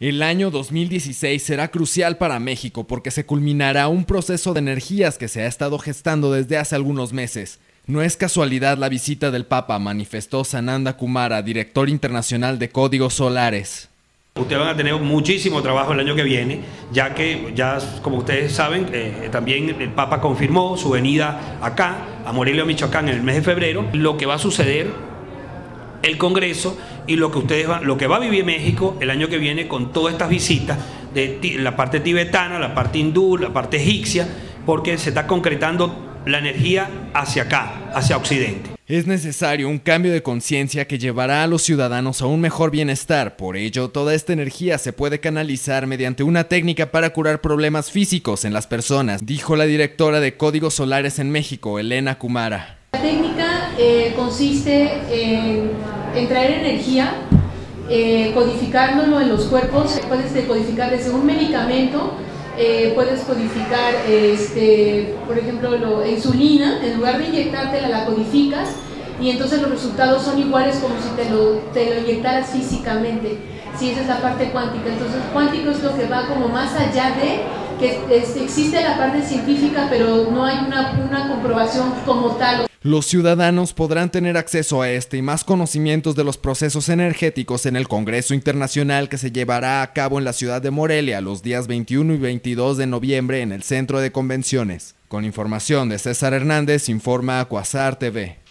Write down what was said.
El año 2016 será crucial para México porque se culminará un proceso de energías que se ha estado gestando desde hace algunos meses. No es casualidad la visita del Papa, manifestó Sananda Kumara, director internacional de Códigos Solares. Ustedes van a tener muchísimo trabajo el año que viene, ya que ya, como ustedes saben, eh, también el Papa confirmó su venida acá, a Morelia, Michoacán, en el mes de febrero. Lo que va a suceder el Congreso y lo que ustedes lo que va a vivir México el año que viene con todas estas visitas de la parte tibetana, la parte hindú, la parte egipcia, porque se está concretando la energía hacia acá, hacia Occidente. Es necesario un cambio de conciencia que llevará a los ciudadanos a un mejor bienestar. Por ello, toda esta energía se puede canalizar mediante una técnica para curar problemas físicos en las personas, dijo la directora de Códigos Solares en México, Elena Kumara. La técnica eh, consiste en, traer energía, eh, codificándolo en los cuerpos. Puedes codificar desde un medicamento, eh, puedes codificar, este, por ejemplo, la insulina, en lugar de inyectártela, la codificas y entonces los resultados son iguales como si te lo, te lo inyectaras físicamente. Si esa es la parte cuántica. Entonces, cuántico es lo que va como más allá de que existe la parte científica, pero no hay una, comprobación como tal. Los ciudadanos podrán tener acceso a este y más conocimientos de los procesos energéticos en el Congreso Internacional que se llevará a cabo en la ciudad de Morelia los días 21 y 22 de noviembre en el Centro de Convenciones. Con información de César Hernández, informa Acuazar TV.